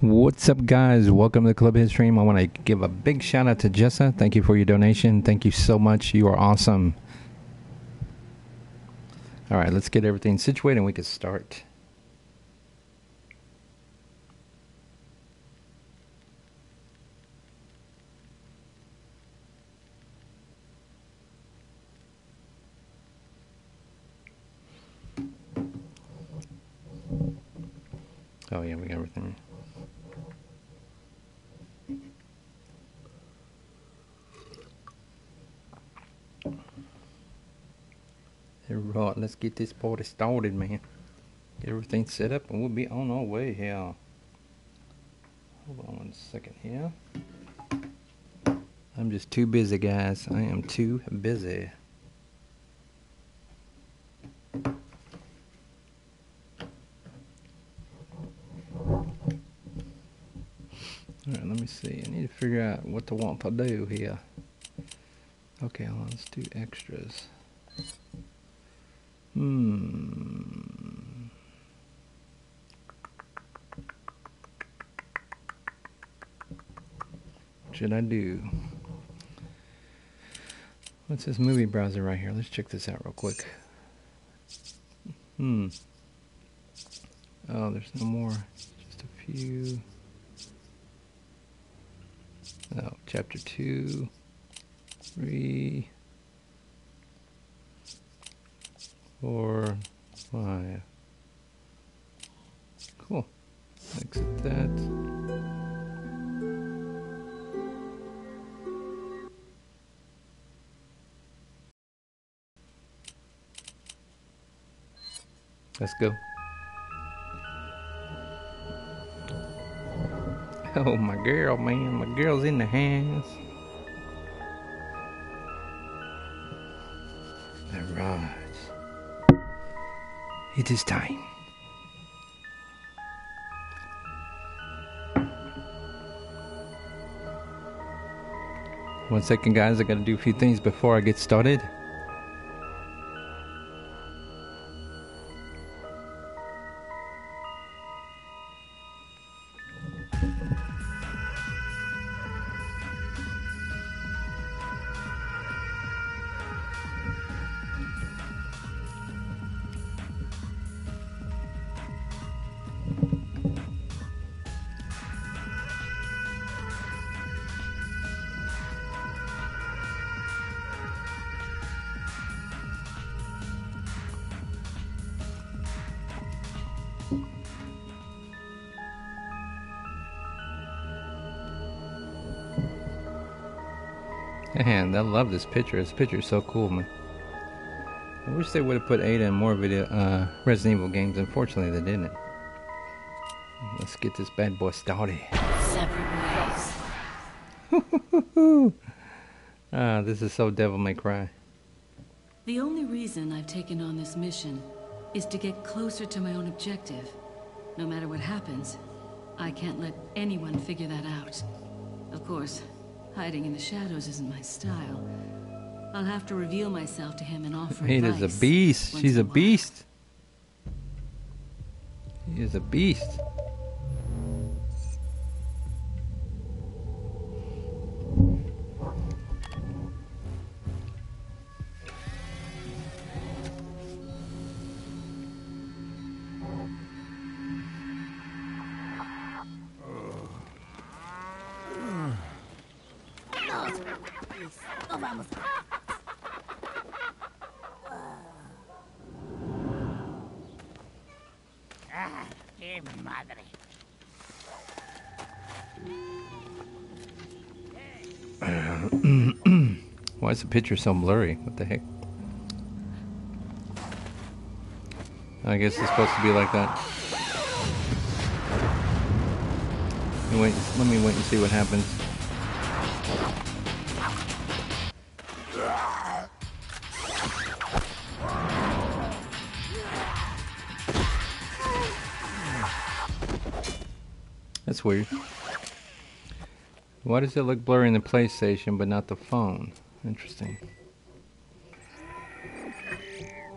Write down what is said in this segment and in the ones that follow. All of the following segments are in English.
What's up, guys? Welcome to the Club Stream. I want to give a big shout out to Jessa. Thank you for your donation. Thank you so much. You are awesome. All right, let's get everything situated and we can start. Oh, yeah, we got everything. Right, let's get this party started, man. Get everything set up and we'll be on our way here. Hold on one second here. I'm just too busy, guys. I am too busy. Alright, let me see. I need to figure out what to want to do here. Okay, let's do extras. Hmm. Should I do? What's this movie browser right here? Let's check this out real quick. Hmm. Oh, there's no more. Just a few. Oh, chapter two, three, four, five. Cool. Exit that. Let's go. Oh, my girl, man. My girl's in the house. It is time. One second, guys. I gotta do a few things before I get started. This picture. This picture is so cool, man. I wish they would have put Ada in more video uh, Resident Evil games. Unfortunately, they didn't. Let's get this bad boy started. Separate ways. Ah, this is so Devil May Cry. The only reason I've taken on this mission is to get closer to my own objective. No matter what happens, I can't let anyone figure that out. Of course, hiding in the shadows isn't my style. I'll have to reveal myself to him and offer Ada's a beast. She's a while. beast. He is a beast. Oh, ¡Qué madre! Uh, Why is the picture so blurry? What the heck? I guess it's supposed to be like that. Wait, let me wait and see what happens. Weird. Why does it look blurry in the PlayStation but not the phone? Interesting.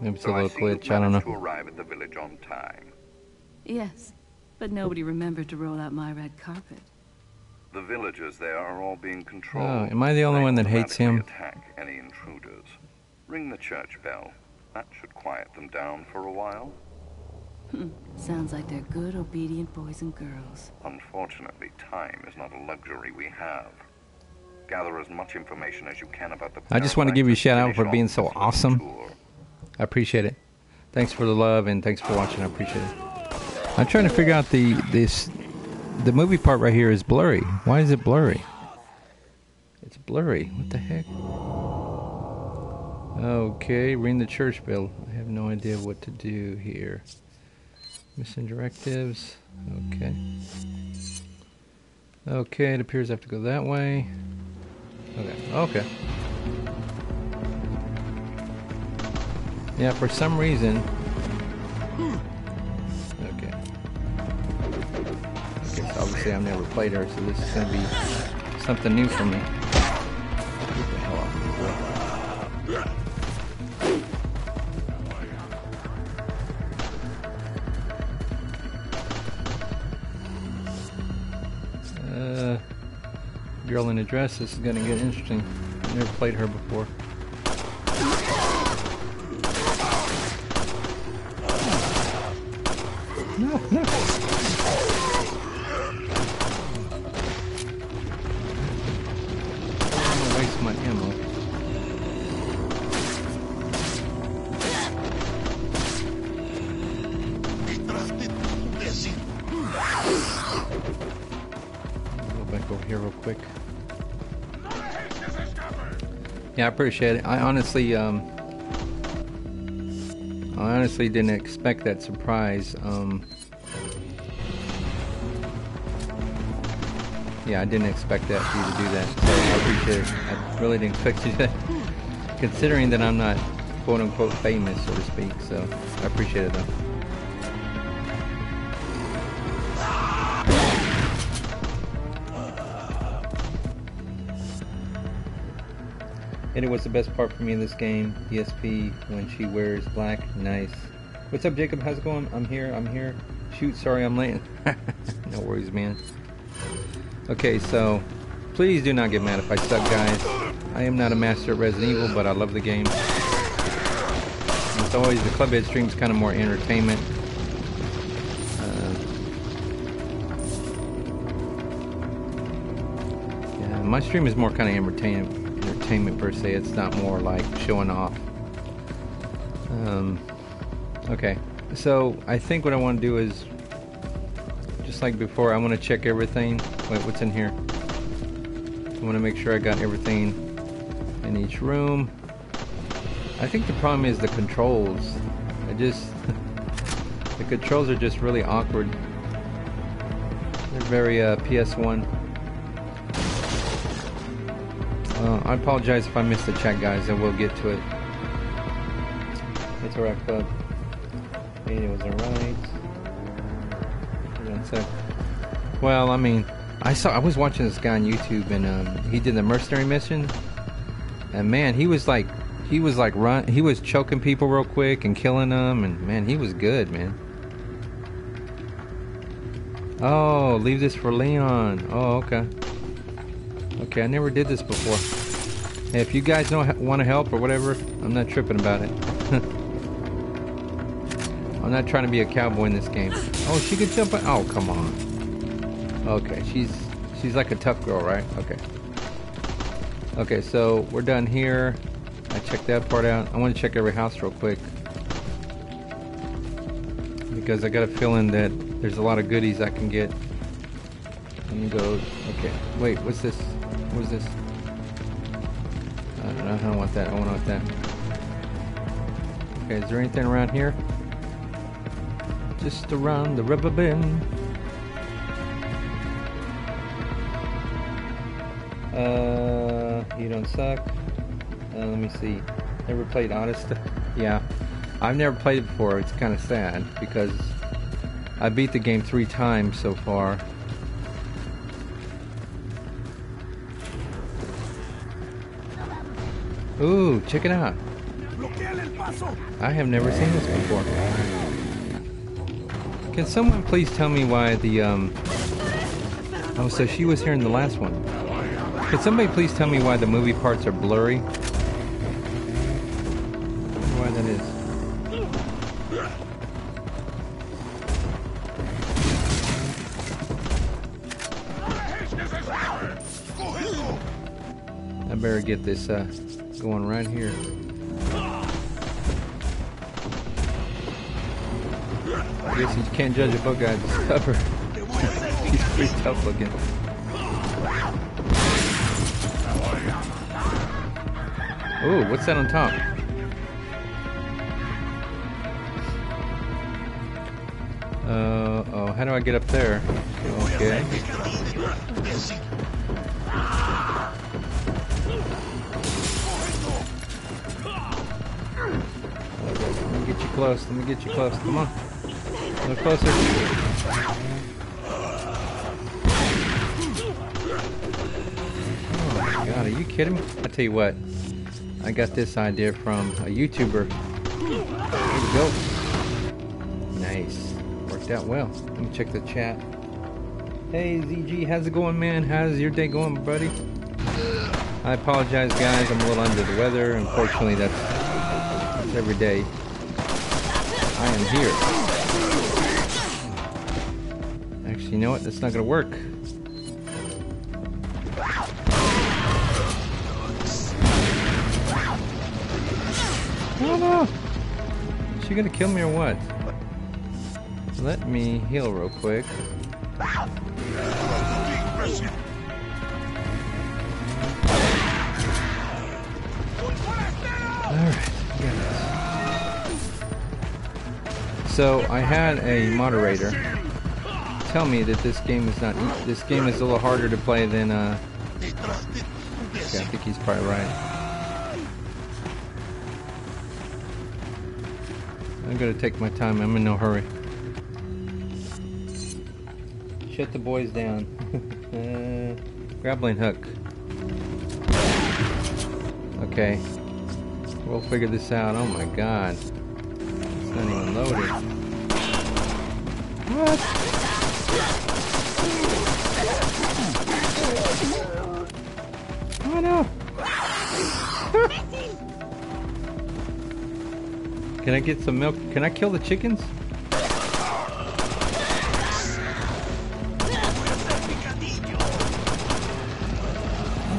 Maybe it's a So I little see you glitch. I don't know. to arrive at the village on time. Yes. But nobody remembered to roll out my red carpet. The villagers there are all being controlled. Oh, am I the only They one that hates him? Attack any intruders. Ring the church bell. That should quiet them down for a while. Hmm. Sounds like they're good, obedient boys and girls. Unfortunately, time is not a luxury we have. Gather as much information as you can about the. I just want to give you a shout out for being so awesome. tour. I appreciate it. Thanks for the love and thanks for watching. I appreciate it. I'm trying to figure out the this the movie part right here is blurry. Why is it blurry? It's blurry. What the heck? Okay, ring the church bell. I have no idea what to do here. Missing directives. Okay. Okay, it appears I have to go that way. Okay. Okay. Yeah, for some reason. Okay. Obviously I've never played her, so this is gonna be something new for me. Girl in a dress. This is gonna get interesting. Never played her before. Appreciate it. I honestly, um, I honestly didn't expect that surprise. Um, yeah, I didn't expect that for you to do that. So I appreciate it. I really didn't expect you to, considering that I'm not quote unquote famous, so to speak. So I appreciate it though. Was the best part for me in this game, ESP, when she wears black. Nice. What's up, Jacob? How's it going? I'm here. I'm here. Shoot, sorry I'm late. no worries, man. Okay, so please do not get mad if I suck, guys. I am not a master at Resident Evil, but I love the game. It's always the Clubhead stream's kind of more entertainment. Uh, yeah, my stream is more kind of entertainment, entertainment per se. It's not more like showing off. Um, okay, so I think what I want to do is, just like before, I want to check everything. Wait, what's in here? I want to make sure I got everything in each room. I think the problem is the controls. I just the controls are just really awkward. They're very uh, PS1. Uh, I apologize if I missed the chat, guys. I will get to it. It's alright, club. Hey, it was alright. A sec. Well, I mean, I saw I was watching this guy on YouTube, and um, he did the mercenary mission, and man, he was like, he was like run, he was choking people real quick and killing them, and man, he was good, man. Oh, leave this for Leon. Oh, okay. Okay, I never did this before. If you guys know want to help or whatever, I'm not tripping about it. I'm not trying to be a cowboy in this game. Oh, she could jump. Oh, come on. Okay, she's she's like a tough girl, right? Okay. Okay, so we're done here. I checked that part out. I want to check every house real quick because I got a feeling that there's a lot of goodies I can get. Let me go. Okay, wait. What's this? What's this? I don't don't want that. I want that. Okay, is there anything around here? Just around the rubber band. Uh, you don't suck. Uh, let me see. Never played Honest. yeah, I've never played it before. It's kind of sad because I beat the game three times so far. Ooh, check it out. I have never seen this before. Can someone please tell me why the um? Oh, so she was here in the last one. Could somebody please tell me why the movie parts are blurry? Why that is? I better get this uh, going right here. I guess you can't judge a book by its cover. He's pretty tough looking. Ooh, what's that on top? Uh oh, how do I get up there? Okay. Close. Let me get you close. Come on. A closer. Oh my god, are you kidding me? I tell you what, I got this idea from a YouTuber. You go. Nice. Worked out well. Let me check the chat. Hey ZG, how's it going, man? How's your day going, buddy? I apologize, guys. I'm a little under the weather. Unfortunately, that's every day. Am here. Actually, you know what? That's not gonna work. Oh no! Is she gonna kill me or what? Let me heal real quick. So I had a moderator tell me that this game is not this game is a little harder to play than uh okay, I think he's probably right. I'm gonna take my time, I'm in no hurry. Shut the boys down. uh, grappling hook. Okay. We'll figure this out. Oh my god. It's not even loaded. What? Oh no! Can I get some milk? Can I kill the chickens?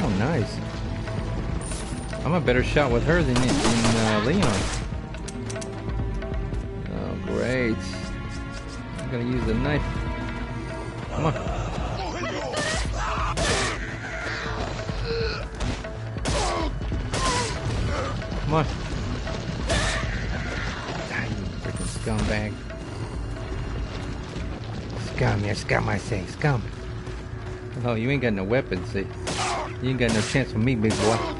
Oh, nice. I'm a better shot with her than, than uh, Leon. I'm gonna use the knife. Come on. Come on. Ah, you freaking scumbag. Scum, you're scum, I say, scum. Oh, you ain't got no weapons, see. You ain't got no chance with me, big boy.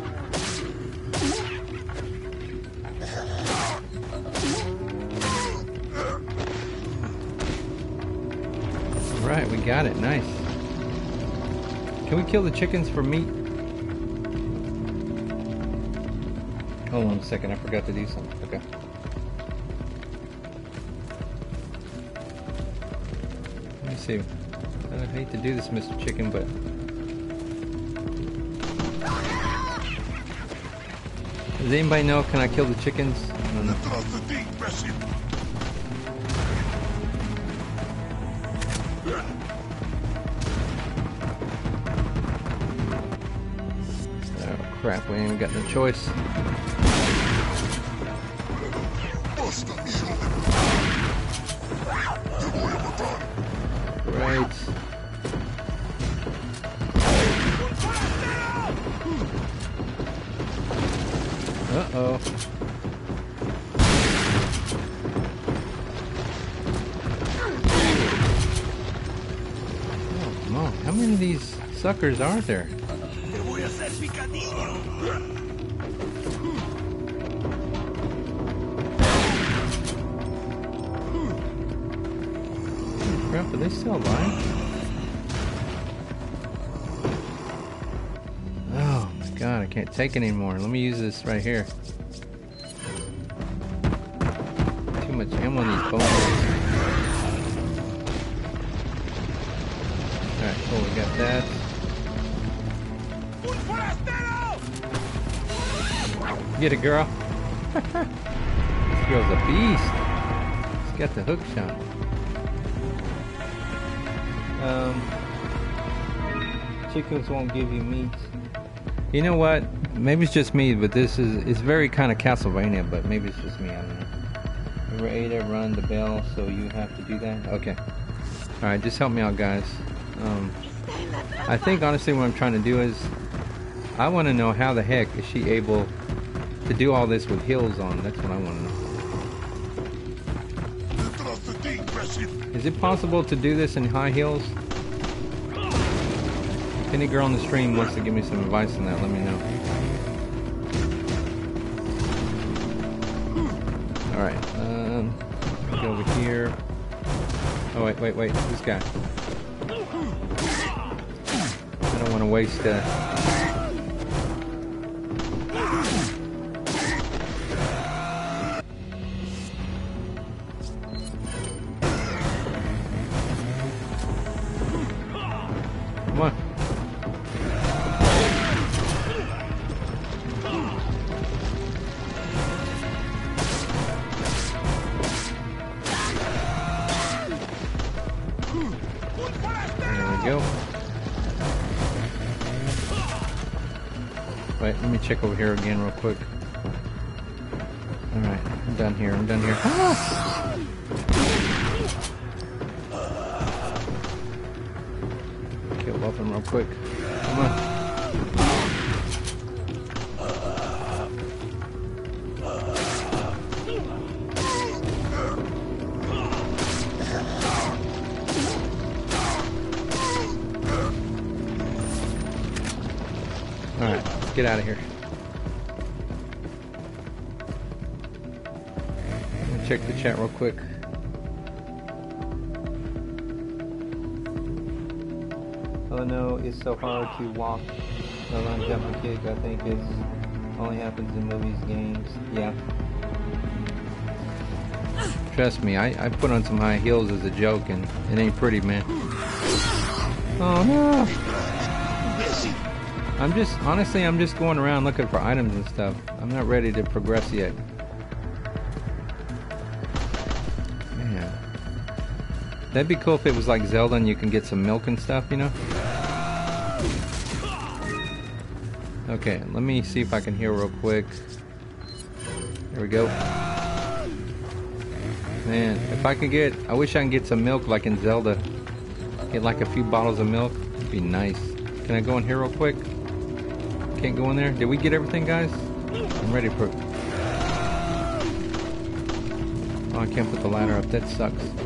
Got it. Nice. Can we kill the chickens for meat? Hold on a second, I forgot to do something. Okay. Let me see. I hate to do this, Mr. Chicken, but Does anybody know? Can I kill the chickens? I don't know. We ain't got no choice. Right. Uh-oh. Oh, come on. How many of these suckers are there? Take anymore. Let me use this right here. Too much ammo in these bones. Alright, cool, we got that. Get it, girl. this girl's a beast. She's got the hook shot. Um, chickens won't give you meat. You know what? Maybe it's just me, but this is it's very kind of Castlevania, but maybe it's just me. I don't know. Remember Ada, run the bell, so you have to do that. Okay. All right, just help me out, guys. Um, I think honestly, what I'm trying to do is, I want to know how the heck is she able to do all this with heels on? That's what I want to know. Is it possible to do this in high heels? If any girl on the stream wants to give me some advice on that, let me know. Alright, um, get over here. Oh, wait, wait, wait, this guy. I don't want to waste, uh... out of here. Check the chat real quick. Oh no, it's so hard to walk the long jump and kick. I think it's only happens in movies, games. Yeah. Trust me, I, I put on some high heels as a joke and it ain't pretty, man. Oh no! I'm just, honestly, I'm just going around looking for items and stuff. I'm not ready to progress yet. Man. That'd be cool if it was like Zelda and you can get some milk and stuff, you know? Okay, let me see if I can heal real quick. There we go. Man, if I could get, I wish I can get some milk like in Zelda. Get like a few bottles of milk. It'd be nice. Can I go in here real quick? Can't go in there. Did we get everything, guys? I'm ready for. Oh, I can't put the ladder up. That sucks.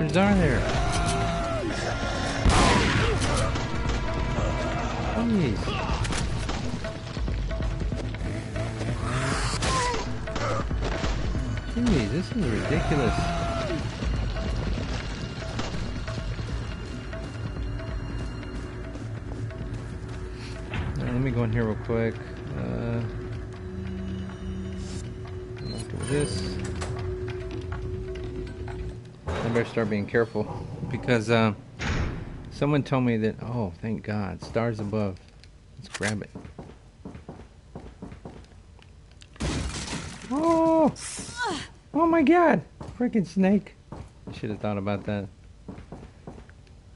Bastards are there? Jeez. Jeez, this is ridiculous. Let me go in here real quick. Start being careful because uh, someone told me that. Oh, thank God! Stars above. Let's grab it. Oh! Oh my God! Freaking snake! I should have thought about that.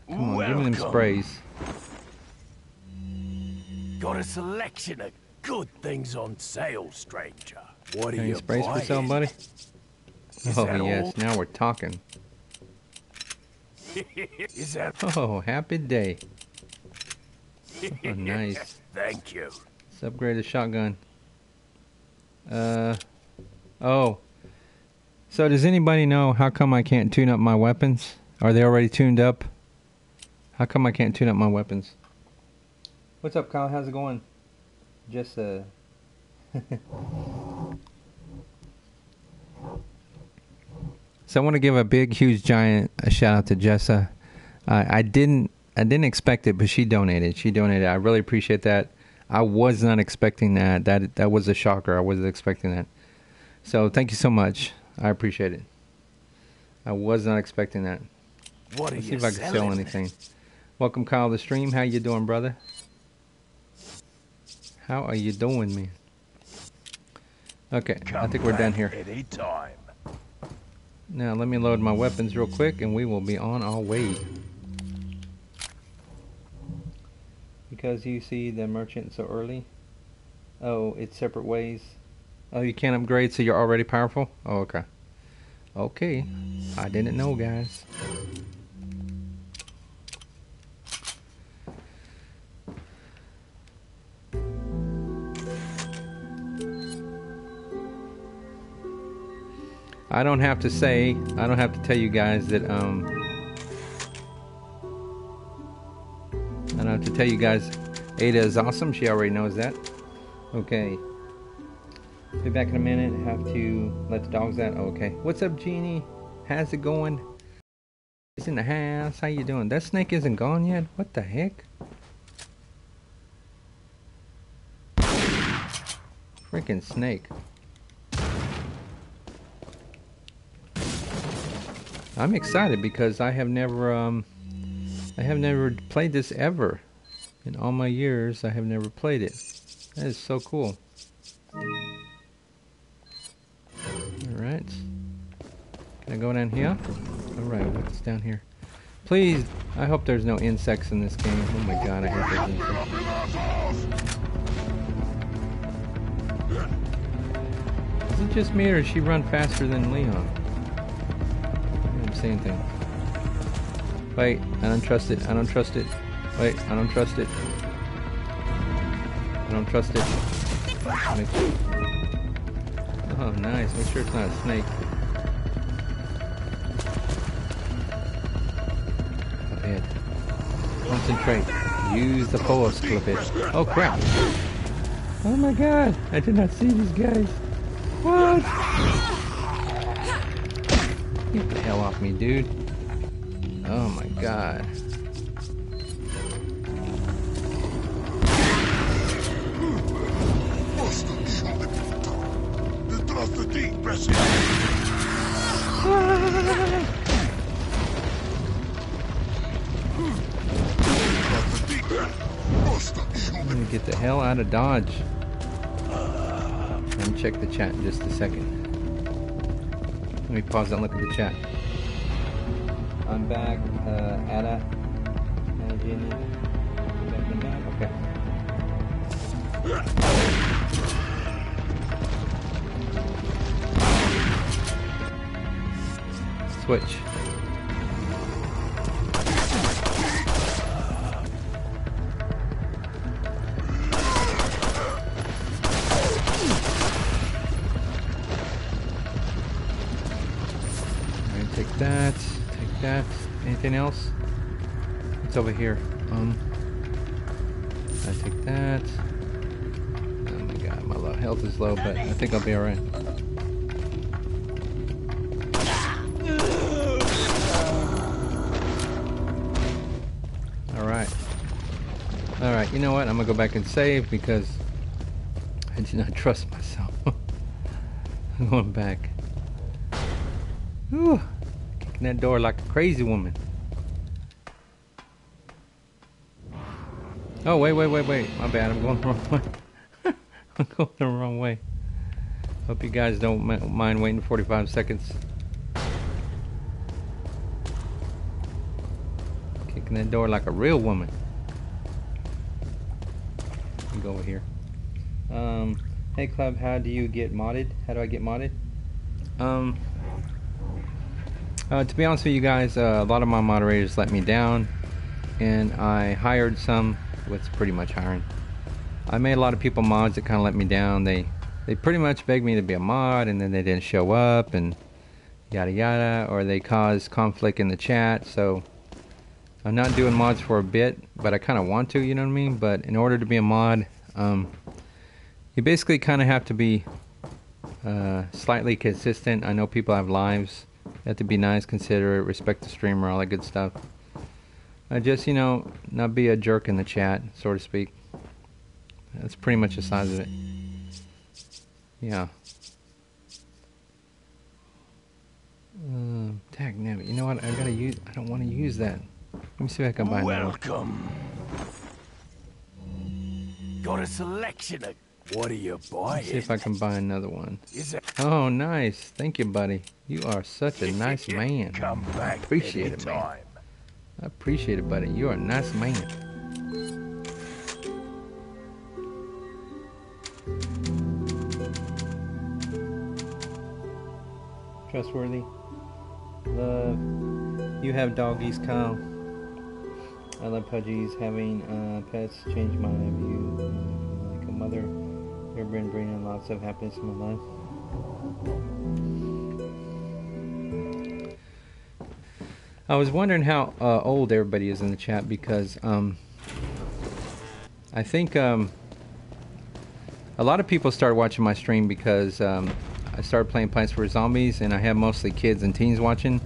Come on, give me them sprays. Got a selection of good things on sale, stranger. What are you sprays for buying? sale, buddy? Is Oh yes, all? now we're talking. Is that Oh, happy day. Oh, nice. Thank you. Let's upgrade the shotgun. Uh, oh. So does anybody know how come I can't tune up my weapons? Are they already tuned up? How come I can't tune up my weapons? What's up, Kyle? How's it going? just a. so I want to give a big, huge, giant a shout out to Jessa. Uh, I didn't, I didn't expect it, but she donated. She donated. I really appreciate that. I was not expecting that. That that was a shocker. I wasn't expecting that. So thank you so much. I appreciate it. I was not expecting that. What are Let's see if I can sell anything. Welcome, Kyle, to the stream. How you doing, brother? How are you doing, man? Okay, I think we're done here. Anytime. Now let me load my weapons real quick, and we will be on our way. Because you see the merchant so early. Oh, it's separate ways. Oh, you can't upgrade, so you're already powerful. Oh, okay. Okay, I didn't know, guys. I don't have to say, I don't have to tell you guys that um I don't have to tell you guys Ada is awesome. She already knows that. Okay. Be back in a minute. Have to let the dogs out. Okay. What's up, Jeannie? How's it going? He's in the house. How you doing? That snake isn't gone yet? What the heck? Freaking snake. I'm excited because I have never um I have never played this ever. In all my years, I have never played it. That is so cool. Alright. Can I go down here? Alright, what's down here? Please, I hope there's no insects in this game. Oh my god, I hate those insects. Is it just me or does she run faster than Leon? I'm saying things. Wait, I don't trust it. I don't trust it. Wait, I don't trust it. I don't trust it. Oh, nice. Make sure it's not a snake. Clubhead. Concentrate. Use the force, Clubhead. Oh, crap. Oh my god. I did not see these guys. What? Get the hell off me, dude. Oh my god. Get the hell out of Dodge. Me check the chat in just a second. Let me pause and look at the chat. I'm back. Uh, Ada. Okay. Switch. Take that. Take that. Anything else? What's over here? Um. I take that. Oh my god, my health is low, but I think I'll be alright. Alright. Alright, you know what? I'm gonna go back and save because I do not trust myself. I'm going back. Whew. Kicking that door like a crazy woman. Oh, wait, wait, wait, wait. My bad. I'm going the wrong way. I'm going the wrong way. Hope you guys don't mi- mind waiting 45 seconds. Kicking that door like a real woman. Go over here. Um, hey club, how do you get modded? How do I get modded? Um, uh, to be honest with you guys, uh, a lot of my moderators let me down, and I hired some. What's pretty much hiring. I made a lot of people mods that kind of let me down. They they pretty much begged me to be a mod, and then they didn't show up, and yada yada, or they caused conflict in the chat. So I'm not doing mods for a bit, but I kind of want to, you know what I mean? But in order to be a mod, um, you basically kind of have to be uh, slightly consistent. I know people have lives. You have to be nice, considerate, respect the streamer, all that good stuff. Uh, just, you know, not be a jerk in the chat, so to speak. That's pretty much the size of it. Yeah. Uh, tag nabbit. You know what? I gotta use. I don't want to use that. Let me see if I can buy another. Welcome. Got a selection of. What are you buying? See if I can buy another one. Is it? Oh, nice. Thank you, buddy. You are such a nice man. Come back. Appreciate it, man. I appreciate it, buddy. You are a nice man. Trustworthy. Love. You have doggies, Kyle. I love pudgies. Having uh, pets changed my view. Uh, like a mother, they've been bringing lots of happiness in my life. I was wondering how uh, old everybody is in the chat because um, I think um, a lot of people started watching my stream because um, I started playing Plants vs Zombies and I have mostly kids and teens watching.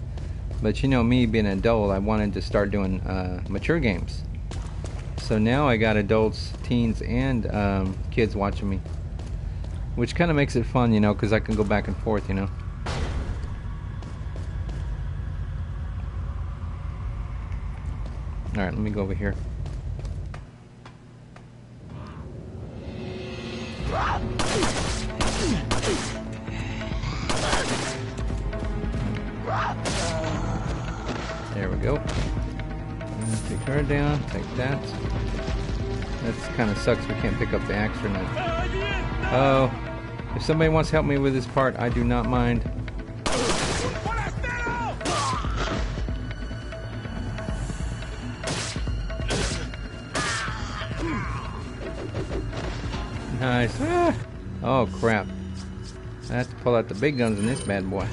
But you know me being an adult, I wanted to start doing uh, mature games. So now I got adults, teens, and um, kids watching me, which kind of makes it fun, you know, because I can go back and forth, you know. All right, let me go over here. There we go. Take her down. Take that. That's kind of sucks. We can't pick up the axe or not. Oh, if somebody wants to help me with this part, I do not mind. Nice. Ah. Oh crap. I have to pull out the big guns in this bad boy.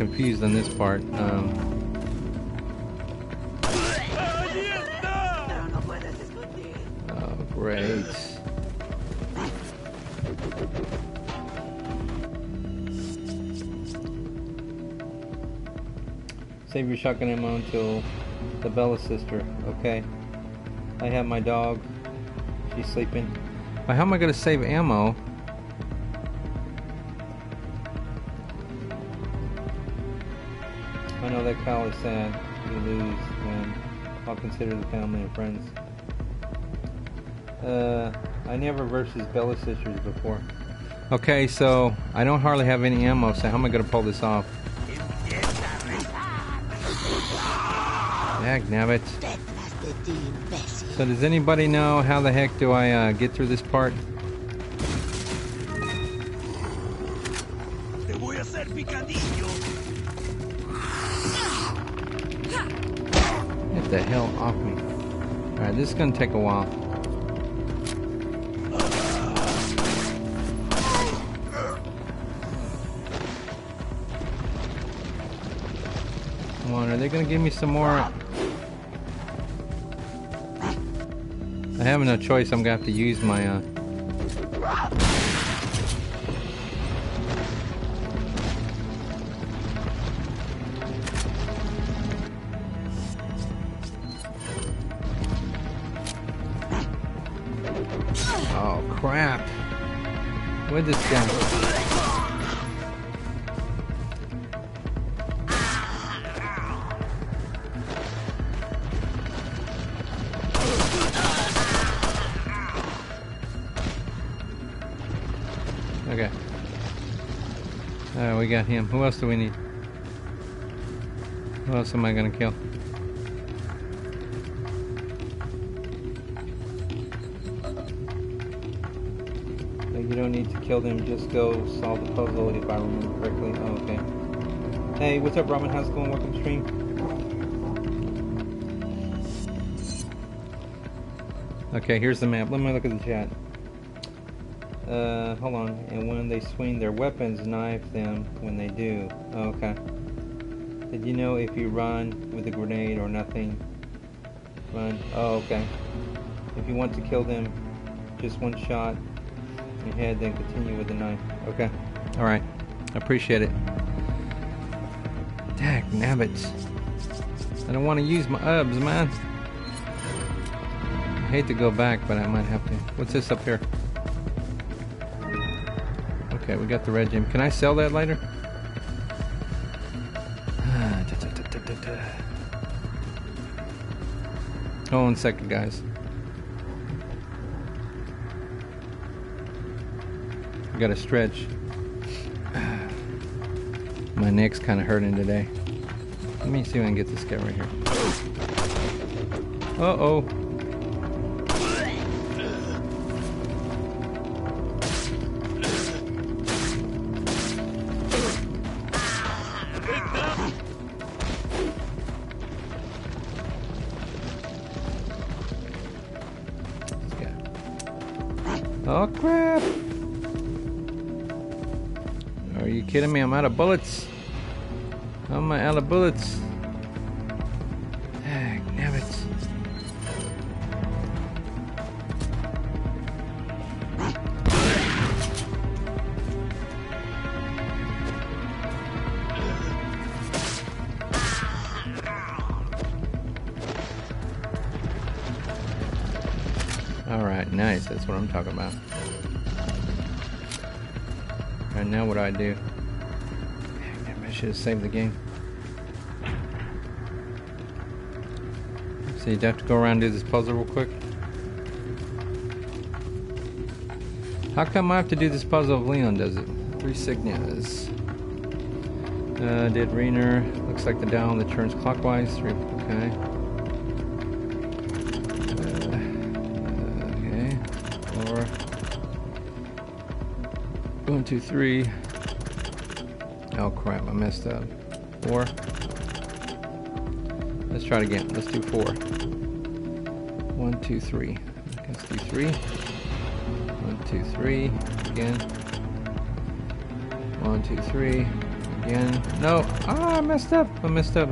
Confused on this part. Um, oh, great. Save your shotgun ammo until the Bella sister. Okay. I have my dog. She's sleeping. But how am I going to save ammo? I know that Kyle is sad. You lose, and I'll consider the family and friends. Uh, I never versus Bella Sisters before. Okay, so I don't hardly have any ammo, so how am I going to pull this off? Dag nabbit. Detrás de ti, imbécil. So does anybody know how the heck do I uh, get through this part? The hell off me. Alright, this is gonna take a while. Come on, are they gonna give me some more? I have no choice, I'm gonna have to use my uh him. Who else do we need? Who else am I gonna kill? You don't need to kill them, just go solve the puzzle if I remember correctly. Oh, okay. Hey, what's up, Robin? How's it going? Welcome to stream. Okay, here's the map. Let me look at the chat. Uh, hold on. And when they swing their weapons, knife them when they do. Okay. Did you know if you run with a grenade or nothing? Run. Oh, okay. If you want to kill them, just one shot in your head, then continue with the knife. Okay. Alright. I appreciate it. Dag nabbits. I don't want to use my ubs, man. I hate to go back, but I might have to. What's this up here? Okay, we got the red gem. Can I sell that later? Hold on a second, guys. I gotta stretch. My neck's kind of hurting today. Let me see if I can get this guy right here. Uh bullets. How am I out of bullets? Should have saved the game. So you'd have to go around and do this puzzle real quick. How come I have to do this puzzle if Leon does it? Three signas. Uh, did Reiner. Looks like the dial that turns clockwise. Three, okay. Uh, okay. Four. One, two, three. Oh crap, I messed up. Four. Let's try it again. Let's do four. One, two, three. Let's do three. One, two, three. Again. One, two, three. Again. No. Ah, I messed up. I messed up.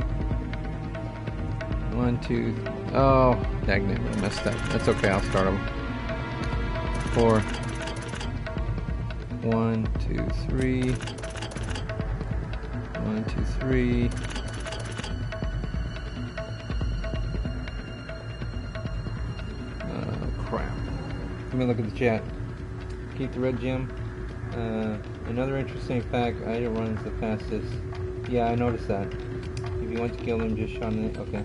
One, two. Oh, daggone I messed up. That's okay. I'll start them. Four. One, two, three. One, two, three. Oh, crap. Let me look at the chat. Keep the red gem. Uh, another interesting fact, Ada runs the fastest. Yeah, I noticed that. If you want to kill him, just shot him. Okay.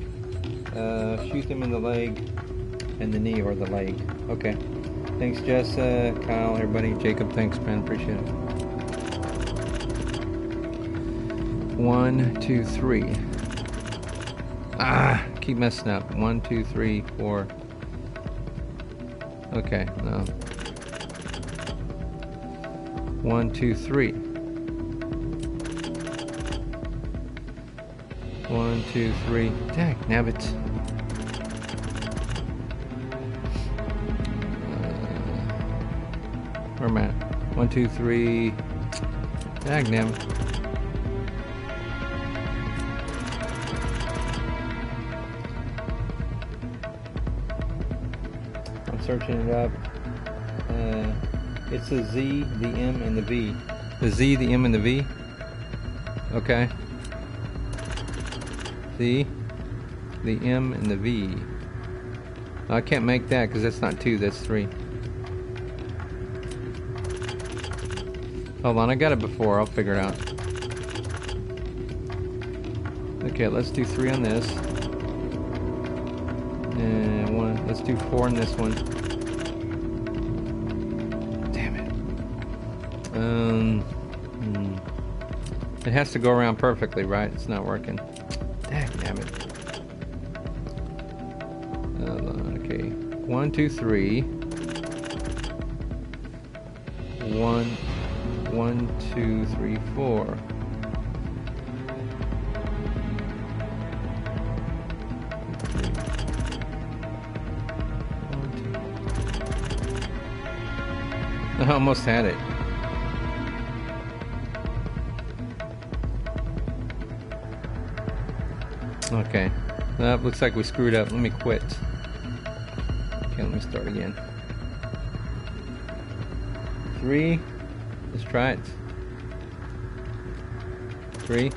Uh, shoot him in the leg and the knee or the leg. Okay. Thanks, Jess, uh, Kyle, everybody. Jacob, thanks, man. Appreciate it. One, two, three. Ah, keep messing up. One, two, three, four. Okay, no. One, two, three. One, two, three. Dang, nabbit. Uh, where am I? One, two, three. Dang, nabbit. Searching it up. Uh, it's the Z, the M, and the V. The Z, the M, and the V. Okay. Z, the M, and the V. I can't make that because that's not two, that's three. Hold on, I got it before. I'll figure it out. Okay, let's do three on this. And one. Let's do four on this one. Um. hmm. It has to go around perfectly, right? It's not working. Damn it. On, okay. One, two, three. One, one, two, three, four. I almost had it. Okay. That looks like we screwed up. Let me quit. Okay, let me start again. Three. Let's try it. Three.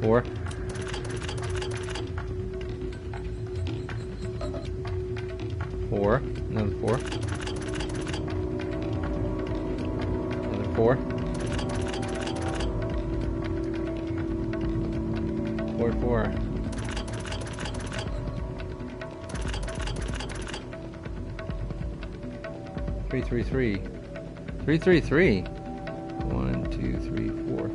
Four. Three, three, three. Three, three. One, two, three, four.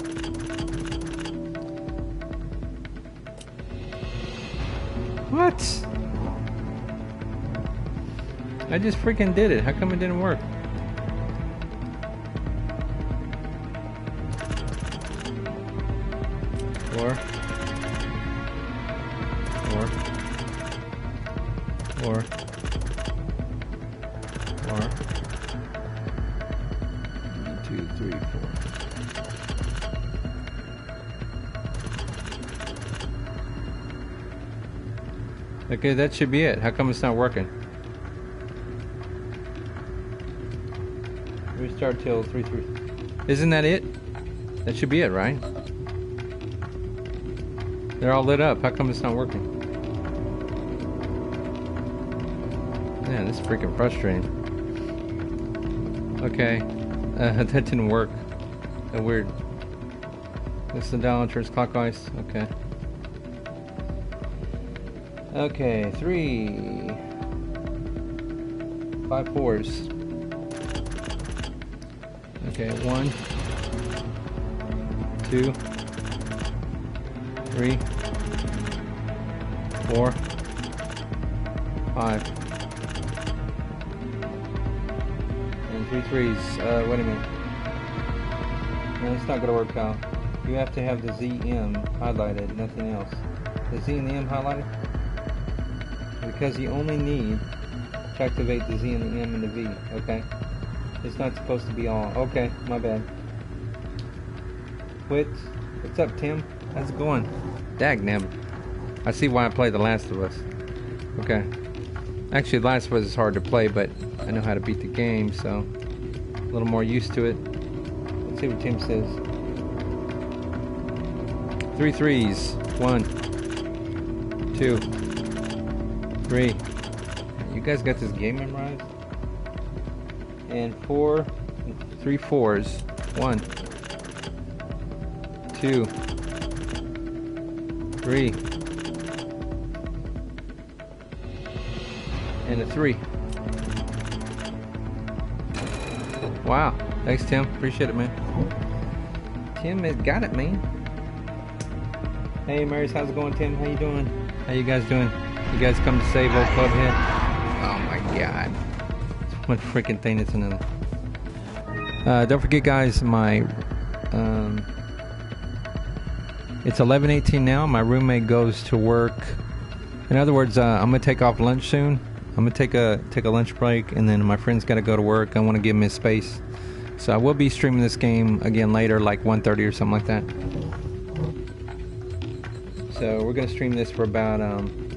What? I just freaking did it. How come it didn't work? That should be it. How come it's not working? Restart till three three. Isn't that it? That should be it, right? They're all lit up. How come it's not working? Man, this is freaking frustrating. Okay, uh, that didn't work. That weird. This is the dial turns clockwise. Okay. Okay, three, five fours. Okay, one, two, three, four, five. And three threes. Uh, wait a minute. No, it's not gonna work out. You have to have the ZM highlighted, nothing else. The Z and the M highlighted? Because you only need to activate the Z and the M and the V, okay? It's not supposed to be all. Okay, my bad. Quit. What's up, Tim? How's it going? Dagnam. I see why I play The Last of Us. Okay. Actually, The Last of Us is hard to play, but I know how to beat the game, so a little more used to it. Let's see what Tim says. Three threes. One. Two. Three. You guys got this game memorized? And four. three fours. One, two, three, And a three. Wow. Thanks, Tim. Appreciate it, man. Tim has got it, man. Hey, Marys, how's it going, Tim? How you doing? How you guys doing? You guys come to save old Clubhead? Oh my god. One freaking thing is another. Uh, don't forget, guys, my um, it's 11:18 now. My roommate goes to work. In other words, uh, I'm gonna take off lunch soon. I'm gonna take a take a lunch break, and then my friend's got to go to work. I want to give him his space, so I will be streaming this game again later, like 1:30 or something like that. So we're gonna stream this for about um,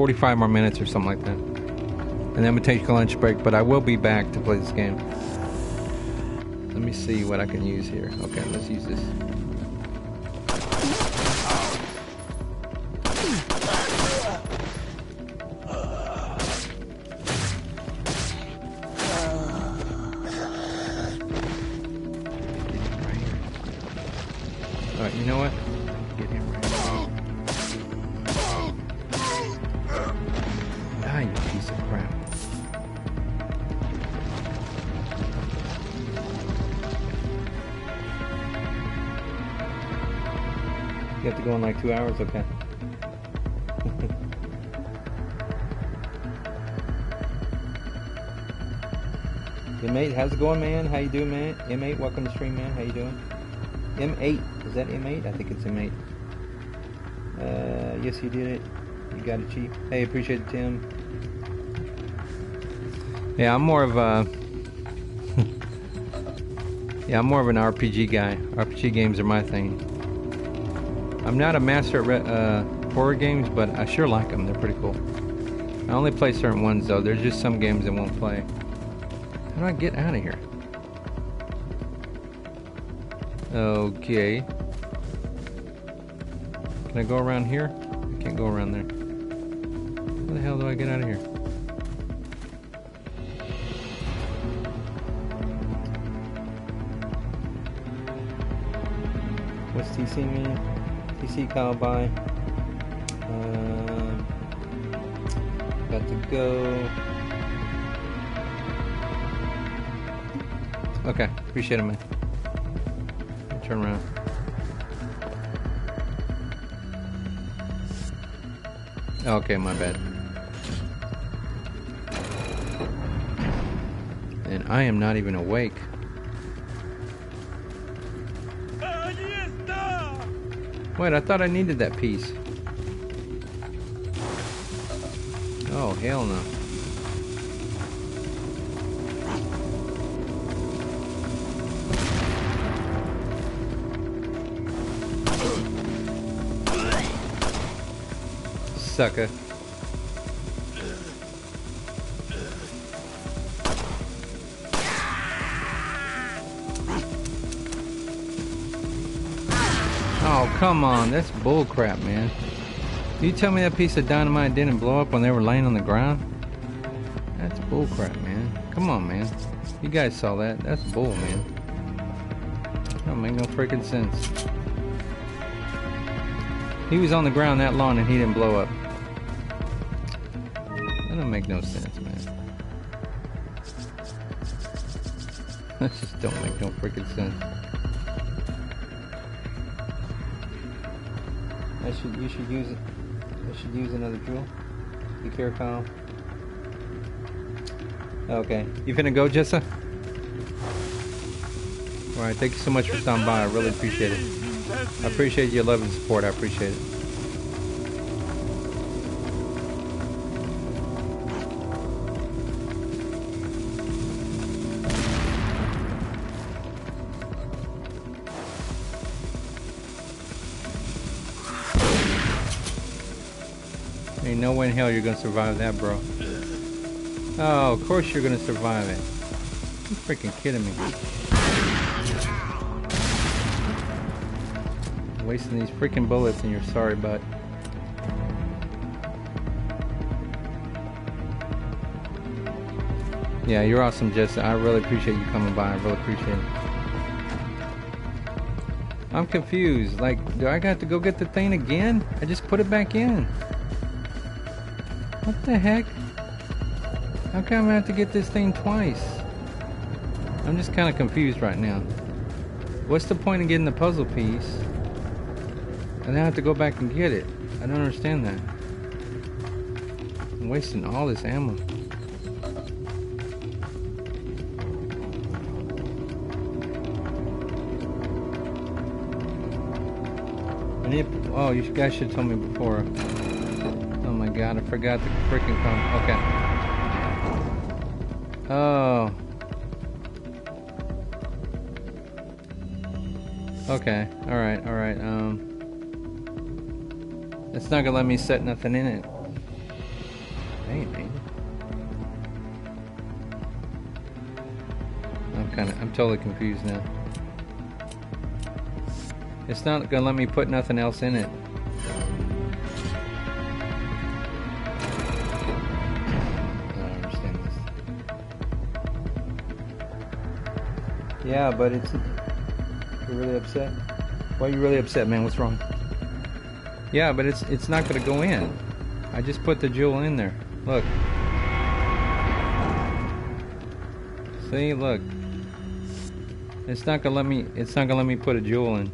45 more minutes or something like that, and then I'm gonna take a lunch break. But I will be back to play this game. Let me see what I can use here. Okay, let's use this. Two hours? Okay. M8, how's it going, man? How you doing, man? M8, welcome to stream, man. How you doing? M8, is that M8? I think it's M8. Uh, yes, you did it. You got it, Chief. Hey, appreciate it, Tim. Yeah, I'm more of a. yeah, I'm more of an RPG guy. RPG games are my thing. I'm not a master at uh, horror games, but I sure like them. They're pretty cool. I only play certain ones though. There's just some games I won't play. How do I get out of here? Okay. Can I go around here? I can't go around there. How the hell do I get out of here? What's TC mean? TC cowboy. Um, got to go. Okay, appreciate it, man. Turn around. Okay, my bad. And I am not even awake. Wait, I thought I needed that piece. Oh, hell no. Sucker. Come on. That's bullcrap, man. You tell me that piece of dynamite didn't blow up when they were laying on the ground? That's bullcrap, man. Come on, man. You guys saw that. That's bull, man. Don't make no freaking sense. He was on the ground that long and he didn't blow up. That don't make no sense, man. That just don't make no freaking sense. Should, you should use it. I should use another drill. You care, Kyle? Okay. You finna go, Jessa? Alright, thank you so much for stopping by. I really appreciate it. I appreciate your love and support. I appreciate it. Hell you're gonna survive that, bro. Oh, of course you're gonna survive it. You freaking kidding me? Wasting these freaking bullets and you're sorry, but yeah, you're awesome, Jessica. I really appreciate you coming by. I really appreciate it. I'm confused. Like, do I got to go get the thing again? I just put it back in. What the heck? How come I have to get this thing twice? I'm just kind of confused right now. What's the point of getting the puzzle piece? And then I have to go back and get it. I don't understand that. I'm wasting all this ammo. Oh, you guys should have told me before. God, I forgot the freaking com. Okay. Oh. Okay. All right. All right. Um. It's not gonna let me set nothing in it. Dang, man. I'm kind of. I'm totally confused now. It's not gonna let me put nothing else in it. Yeah, but it's. You're really upset? Why are you really upset, man? What's wrong? Yeah, but it's it's not gonna go in. I just put the jewel in there. Look. See, look. It's not gonna let me. It's not gonna let me put a jewel in.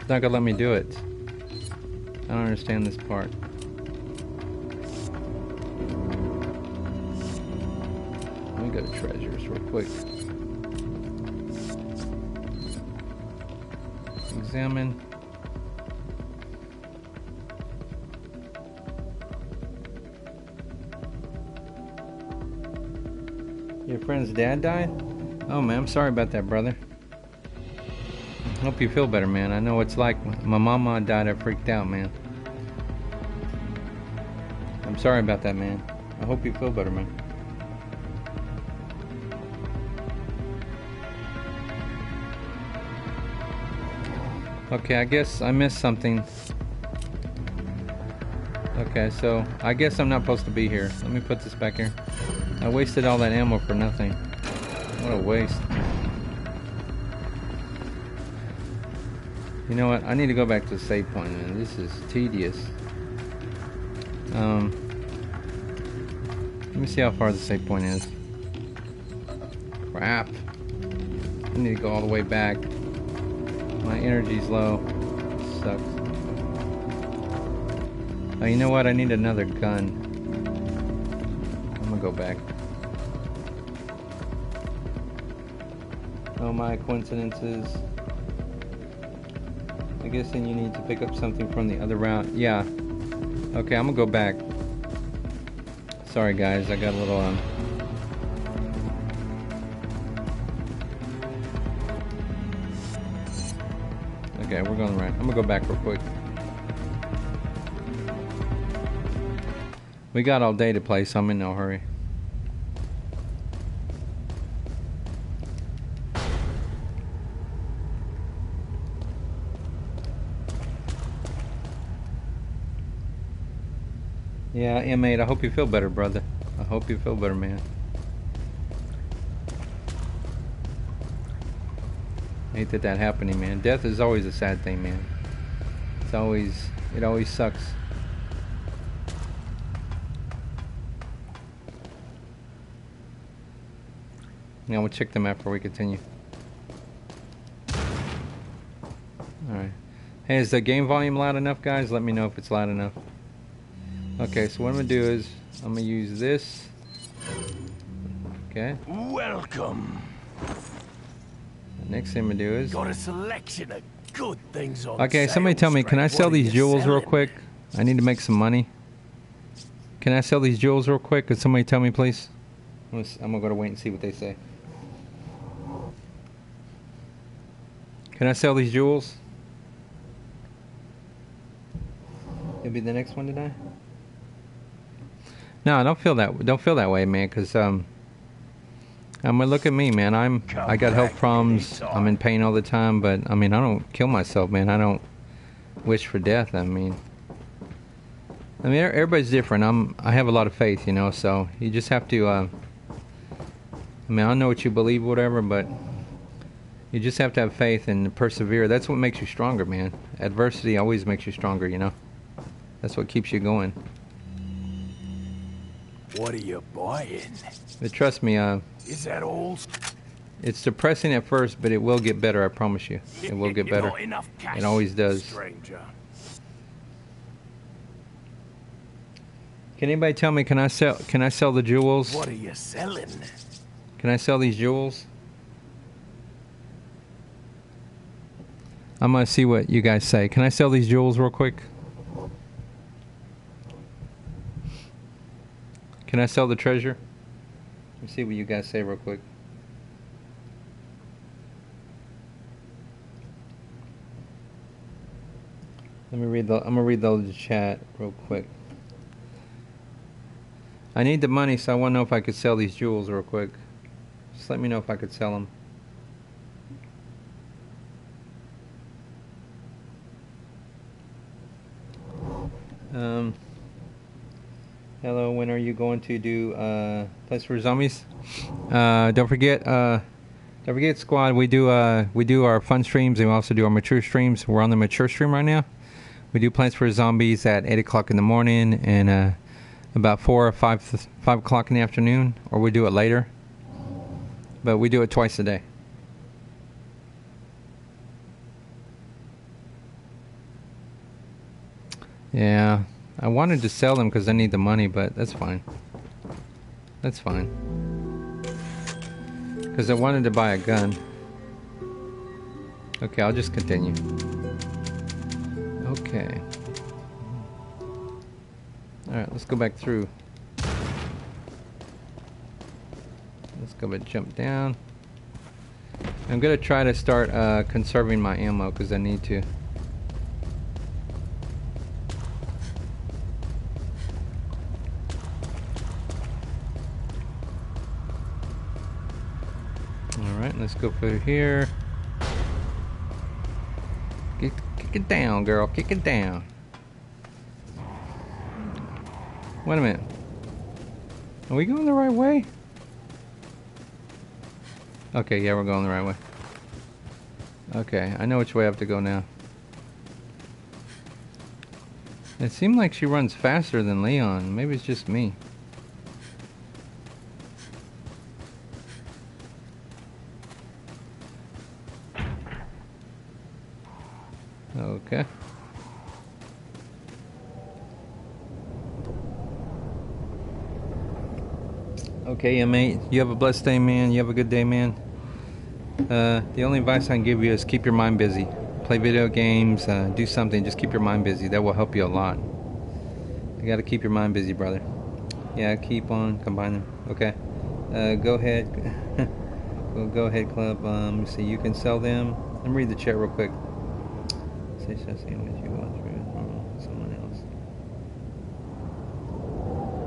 It's not gonna let me do it. I don't understand this part. Died? Oh man, I'm sorry about that, brother. Hope you feel better, man. I know it's like. My mama died. I freaked out, man. I'm sorry about that, man. I hope you feel better, man. Okay, I guess I missed something. Okay, so I guess I'm not supposed to be here. Let me put this back here. I wasted all that ammo for nothing. What a waste. You know what? I need to go back to the save point, man. This is tedious. Um, let me see how far the save point is. Crap. I need to go all the way back. My energy's low. Sucks. Oh, you know what? I need another gun. I'm gonna go back. Oh my coincidences. I guess then you need to pick up something from the other route. Yeah. Okay, I'm gonna go back. Sorry guys, I got a little um Okay, we're going right. I'm gonna go back real quick. We got all day to play, so I'm in no hurry. Yeah, M8, I hope you feel better, brother. I hope you feel better, man. Hate that that happening, man. Death is always a sad thing, man. It's always, it always sucks. Yeah, we'll check them before we continue. Alright. Hey, is the game volume loud enough, guys? Let me know if it's loud enough. Okay, so what I'm gonna do is I'm gonna use this. Okay. Welcome. The next thing I'm gonna do is Got a selection of good things on Okay, somebody tell me, can I sell these jewels real quick? I need to make some money. Can I sell these jewels real quick? Could somebody tell me, please? I'm gonna, s- I'm gonna go to wait and see what they say. Can I sell these jewels? It'll be the next one today. No, don't feel that. Don't feel that way, man. Cause um, I mean, look at me, man. I'm I got health problems. I'm in pain all the time. But I mean, I don't kill myself, man. I don't wish for death. I mean, I mean, everybody's different. I'm I have a lot of faith, you know. So you just have to. Uh, I mean, I know what you believe, whatever, but you just have to have faith and persevere. That's what makes you stronger, man. Adversity always makes you stronger, you know. That's what keeps you going. What are you buying? But trust me, uh, Is that all? it's depressing at first, but it will get better. I promise you, it will get better. enough cash, It always does. Stranger. Can anybody tell me? Can I sell? Can I sell the jewels? What are you selling? Can I sell these jewels? I'm gonna see what you guys say. Can I sell these jewels real quick? Can I sell the treasure? Let me see what you guys say real quick. Let me read the. I'm gonna read the chat real quick. I need the money, so I want to know if I could sell these jewels real quick. Just let me know if I could sell them. Um. Hello, when are you going to do uh, Place for Zombies? Uh, don't forget, uh, don't forget, squad. We do uh, we do our fun streams and we also do our mature streams. We're on the mature stream right now. We do Plants for Zombies at eight o'clock in the morning and uh, about four or five five o'clock in the afternoon, or we do it later. But we do it twice a day. Yeah, I wanted to sell them because I need the money, but that's fine. That's fine. Because I wanted to buy a gun. Okay, I'll just continue. Okay. Alright, let's go back through. Let's Go ahead, jump down. I'm gonna try to start uh, conserving my ammo because I need to. Go through here. Kick, kick it down, girl. Kick it down. Wait a minute. Are we going the right way? Okay, yeah, we're going the right way. Okay, I know which way I have to go now. It seemed like she runs faster than Leon. Maybe it's just me. Okay, yeah, mate. You have a blessed day, man. You have a good day, man. Uh, the only advice I can give you is keep your mind busy. Play video games, uh, do something. Just keep your mind busy. That will help you a lot. You got to keep your mind busy, brother. Yeah, keep on combining. Okay. Uh, go ahead. well, go ahead, club. Um, see, you can sell them. Let me read the chat real quick. Say something with you watch with someone else.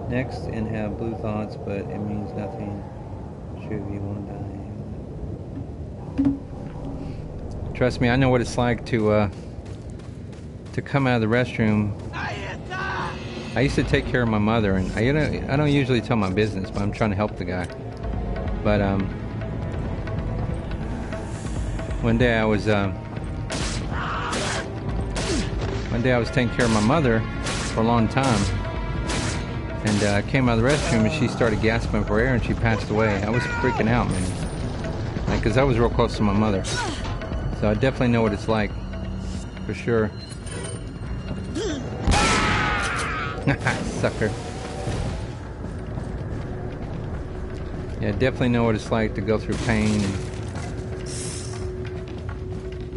Next, and have blue thoughts, but it means nothing. Should you won't die. Trust me, I know what it's like to uh, to come out of the restroom. I used to take care of my mother, and I don't, I don't usually tell my business, but I'm trying to help the guy. But um, one day I was uh, one day I was taking care of my mother for a long time, and uh, I came out of the restroom, and she started gasping for air, and she passed away. I was freaking out, man, because I was real close to my mother. So I definitely know what it's like, for sure. Sucker. Yeah, definitely know what it's like to go through pain and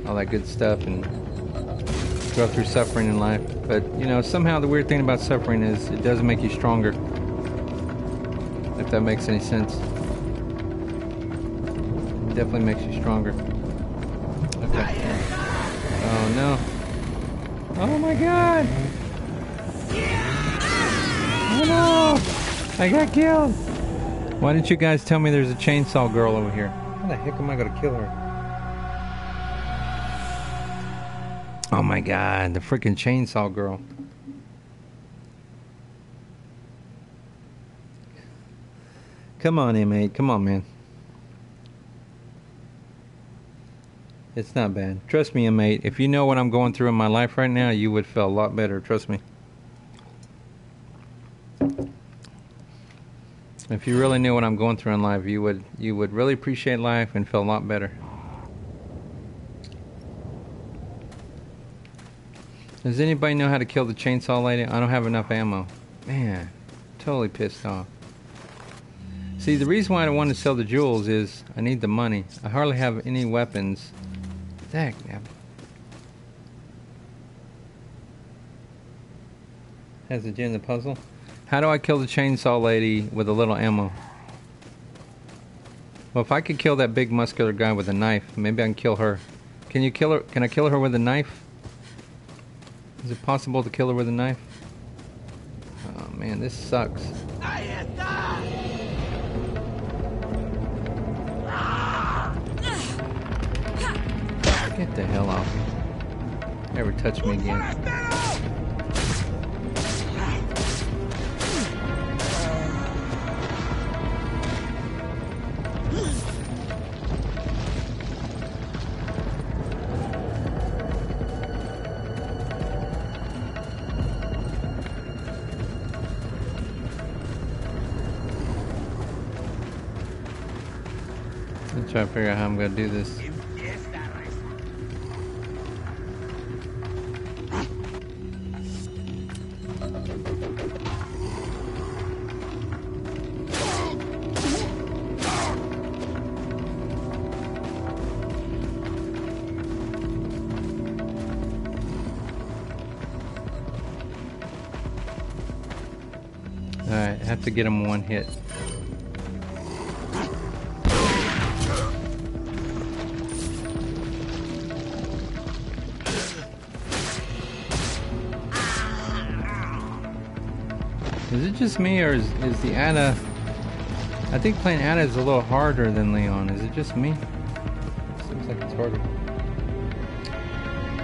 all that good stuff and go through suffering in life. But, you know, somehow the weird thing about suffering is it doesn't make you stronger. If that makes any sense. It definitely makes you stronger. Okay. Oh no. Oh my god! Oh no! I got killed! Why didn't you guys tell me there's a chainsaw girl over here? How the heck am I gonna kill her? Oh my god, the freaking chainsaw girl. Come on, M8. Come on, man. It's not bad. Trust me, M8. If you know what I'm going through in my life right now, you would feel a lot better. Trust me. If you really knew what I'm going through in life, you would you would really appreciate life and feel a lot better. Does anybody know how to kill the chainsaw lady? I don't have enough ammo. Man, totally pissed off. See, the reason why I want to sell the jewels is I need the money. I hardly have any weapons. Dang, Has it in the puzzle? How do I kill the chainsaw lady with a little ammo? Well, if I could kill that big muscular guy with a knife, maybe I can kill her. Can you kill her? Can I kill her with a knife? Is it possible to kill her with a knife? Oh man, this sucks. Get the hell off me. Never touch me again. Trying to figure out how I'm gonna do this. Alright, have to get him one hit. Just me, or is, is the Ada... I think playing Ada is a little harder than Leon. Is it just me? Seems like it's harder.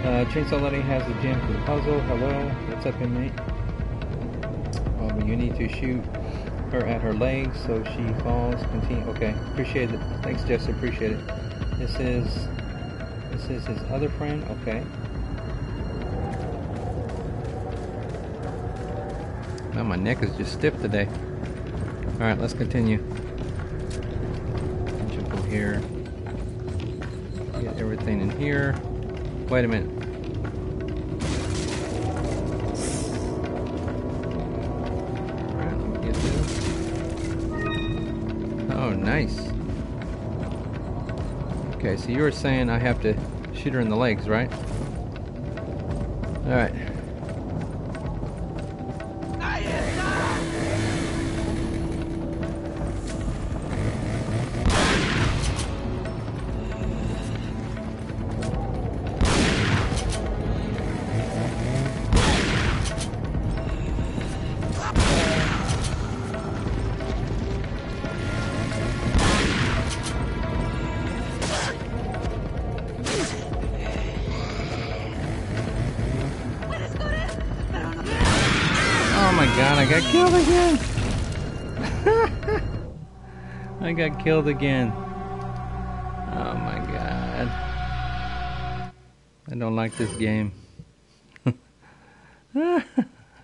Uh, Chainsaw Letty has the gem for the puzzle. Hello. What's up, inmate? Um, you need to shoot her at her legs so she falls. Continue. Okay. Appreciate it. Thanks, Jesse. Appreciate it. This is... This is his other friend. Okay. My neck is just stiff today. Alright, let's continue. Jump over here. Get everything in here. Wait a minute. Alright, get this. Oh, nice. Okay, so you were saying I have to shoot her in the legs, right? Got killed again! I got killed again. Oh my god. I don't like this game. I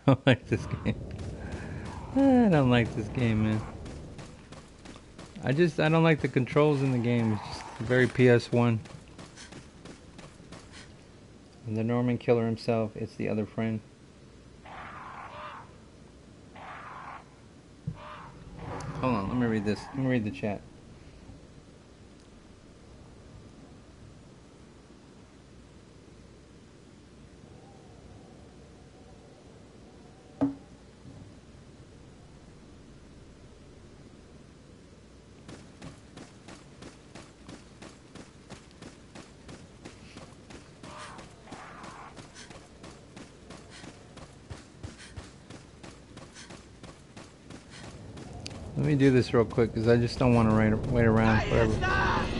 don't like this game. I don't like this game, man. I just, I don't like the controls in the game. It's just very PS1. And the Norman killer himself, it's the other friend. Hold on, let me read this. Let me read the chat. Do this real quick because I just don't want to wait, around forever.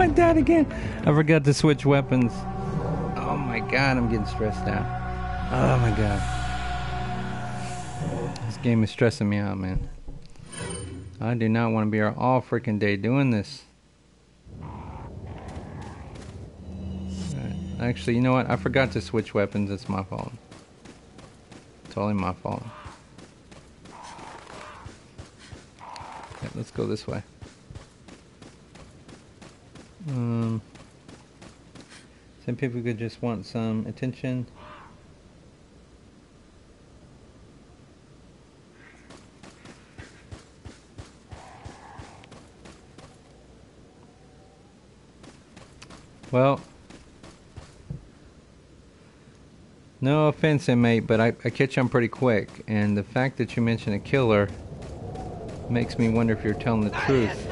I died again. I forgot to switch weapons. Oh my god, I'm getting stressed out. Oh my god. This game is stressing me out, man. I do not want to be here all freaking day doing this. Alright, Actually, you know what? I forgot to switch weapons. It's my fault. Totally my fault. Yeah, let's go this way. Um, some people could just want some attention. Well, no offense, inmate, but I, I catch on pretty quick, and the fact that you mention a killer makes me wonder if you're telling the truth.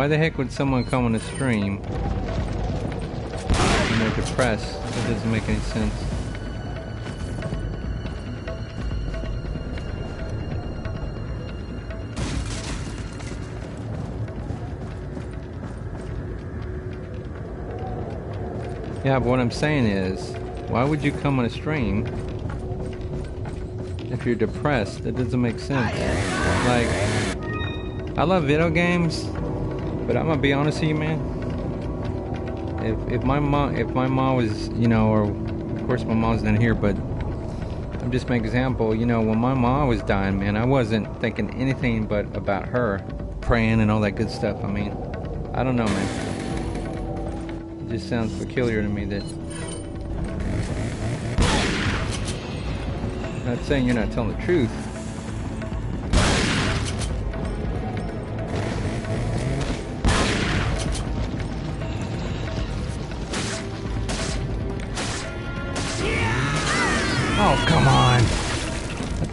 Why the heck would someone come on a stream when they're depressed? That doesn't make any sense. Yeah, but what I'm saying is, why would you come on a stream if you're depressed? That doesn't make sense. Like, I love video games, but I'm gonna be honest with you, man. If if my mom if my mom was you know, or of course my mom's not here, but I'm just making example. You know, when my mom was dying, man, I wasn't thinking anything but about her, praying and all that good stuff. I mean, I don't know, man. It just sounds peculiar to me that. Not saying you're not telling the truth.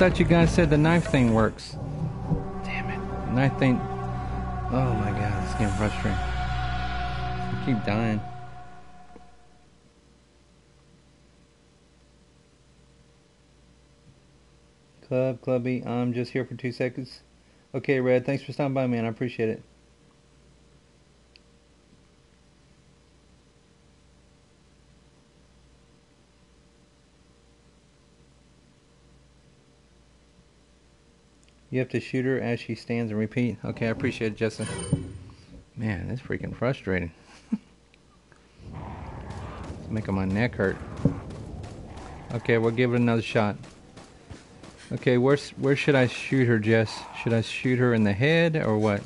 Thought you guys said the knife thing works. Damn it. Knife thing. Oh my god, it's getting frustrating. I keep dying. Club, Clubby, I'm just here for two seconds. Okay, Red, thanks for stopping by, man. I appreciate it. You have to shoot her as she stands and repeat. Okay, I appreciate it, Justin. Man, that's freaking frustrating. it's making my neck hurt. Okay, we'll give it another shot. Okay, where's where should I shoot her, Jess? Should I shoot her in the head or what?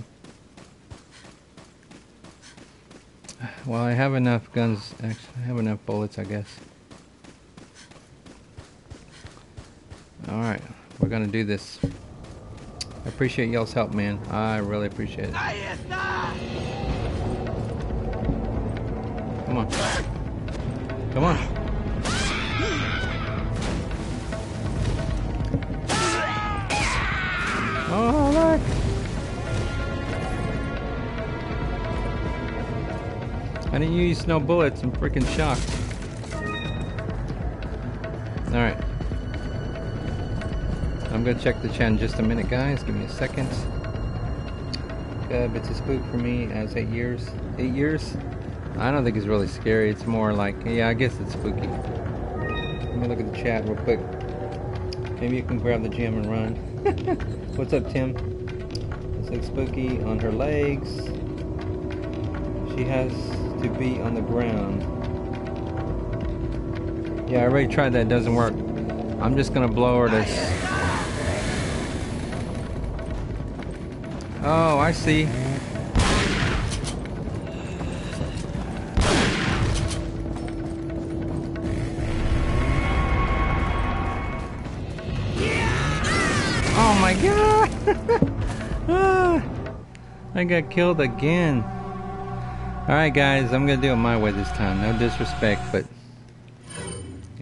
Well, I have enough guns. Actually, I have enough bullets, I guess. All right, we're gonna do this. I appreciate y'all's help, man. I really appreciate it. Come on. Come on. Oh, look. I didn't use no bullets. I'm freaking shocked. Alright. I'm gonna check the chat in just a minute, guys. Give me a second. It's a spook for me as eight years. Eight years? I don't think it's really scary. It's more like, yeah, I guess it's spooky. Let me look at the chat real quick. Maybe you can grab the gem and run. What's up, Tim? It's like spooky on her legs. She has to be on the ground. Yeah, I already tried that. It doesn't work. I'm just gonna blow her to. Oh, I see. Oh my god! Ah, I got killed again. Alright, guys, I'm gonna do it my way this time. No disrespect, but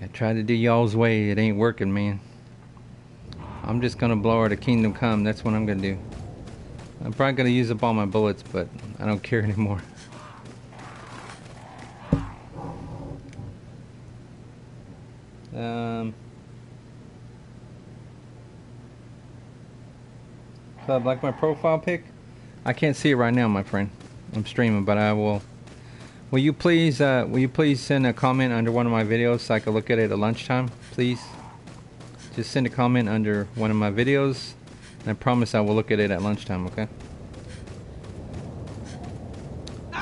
I tried to do y'all's way. It ain't working, man. I'm just gonna blow her to Kingdom Come. That's what I'm gonna do. I'm probably gonna use up all my bullets, but I don't care anymore. Um. Club, like my profile pic? I can't see it right now, my friend. I'm streaming, but I will. Will you please, uh, will you please send a comment under one of my videos so I can look at it at lunchtime, please? Just send a comment under one of my videos, and I promise I will look at it at lunchtime, okay?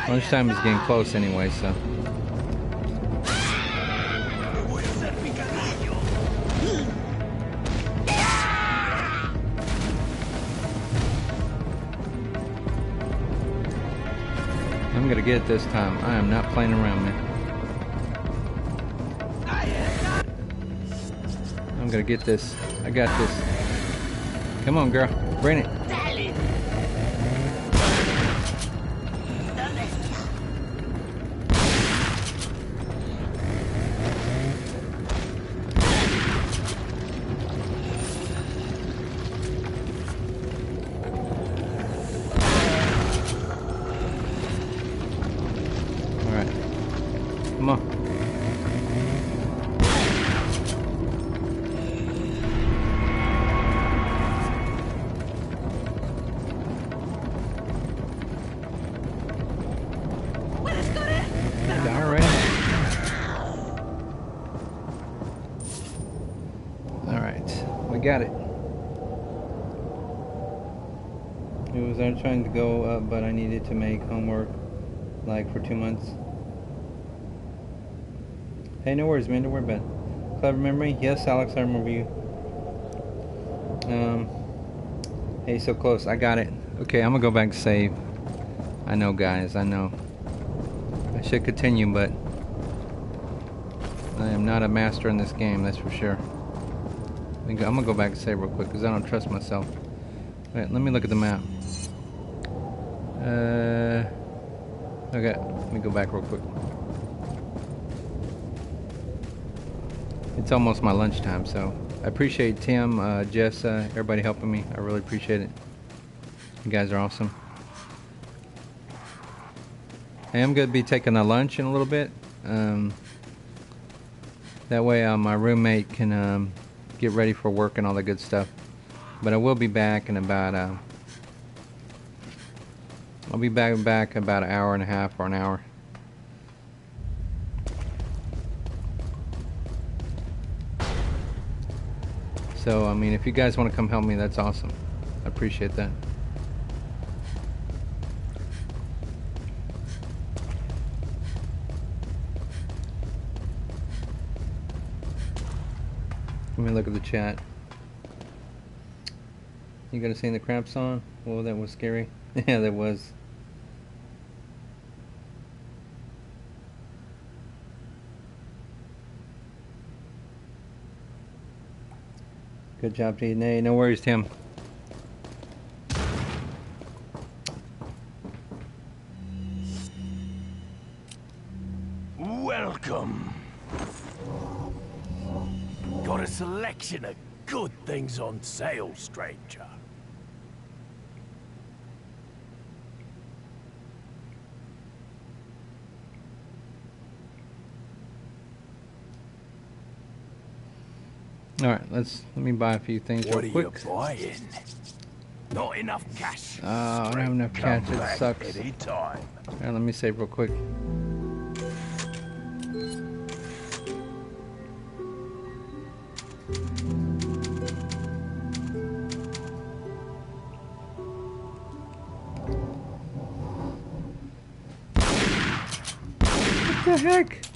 Lunchtime is getting close anyway, so. I'm gonna get it this time. I am not playing around, man. I'm gonna get this. I got this. Come on, girl. Bring it. Trying to go up, but I needed to make homework like for two months. Hey, no worries, man. Don't worry about it. Clever memory? Yes, Alex, I remember you. Um, hey, so close. I got it. Okay, I'm gonna go back and save. I know, guys. I know. I should continue, but I am not a master in this game. That's for sure. I'm gonna go back and save real quick because I don't trust myself. Wait, let me look at the map. Uh, okay, let me go back real quick. It's almost my lunchtime, so I appreciate Tim, uh, Jess, uh, everybody helping me. I really appreciate it. You guys are awesome. I am going to be taking a lunch in a little bit. Um, that way, uh, my roommate can um, get ready for work and all that good stuff. But I will be back in about uh, I'll be back back about an hour and a half or an hour. So, I mean, if you guys want to come help me, that's awesome. I appreciate that. Let me look at the chat. You gotta sing the crap song? Well, that was scary. yeah, there was. Good job. Nay, no worries, Tim. Welcome. Got a selection of good things on sale, stranger. All right, let's let me buy a few things What are real quick. you buying? Not enough cash. Oh, I don't have enough cash, it sucks. Anytime. All right, let me save real quick. What the heck?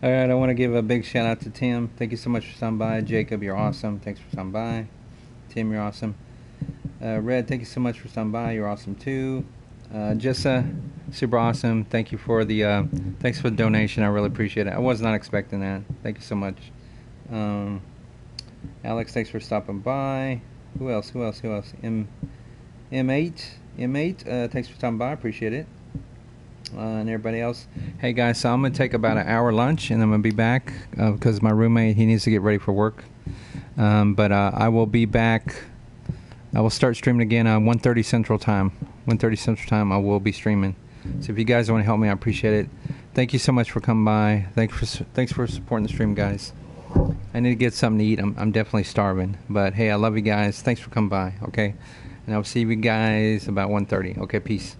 All right, I want to give a big shout out to Tim. Thank you so much for stopping by. Jacob, you're awesome. Thanks for stopping by. Tim, you're awesome. Uh, Red, thank you so much for stopping by. You're awesome too. Uh, Jessa, super awesome. Thank you for the uh, thanks for the donation. I really appreciate it. I was not expecting that. Thank you so much. Um, Alex, thanks for stopping by. Who else? Who else? Who else? M M8, M8. Uh, thanks for stopping by. I appreciate it. Uh, and everybody else. Hey guys, so I'm gonna take about an hour lunch, and I'm gonna be back uh, because my roommate he needs to get ready for work. Um, but uh, I will be back. I will start streaming again on 1:30 Central Time. 1:30 Central Time, I will be streaming. So if you guys want to help me, I appreciate it. Thank you so much for coming by. Thanks for thanks for supporting the stream, guys. I need to get something to eat. I'm I'm definitely starving. But hey, I love you guys. Thanks for coming by. Okay, and I'll see you guys about 1:30. Okay, peace.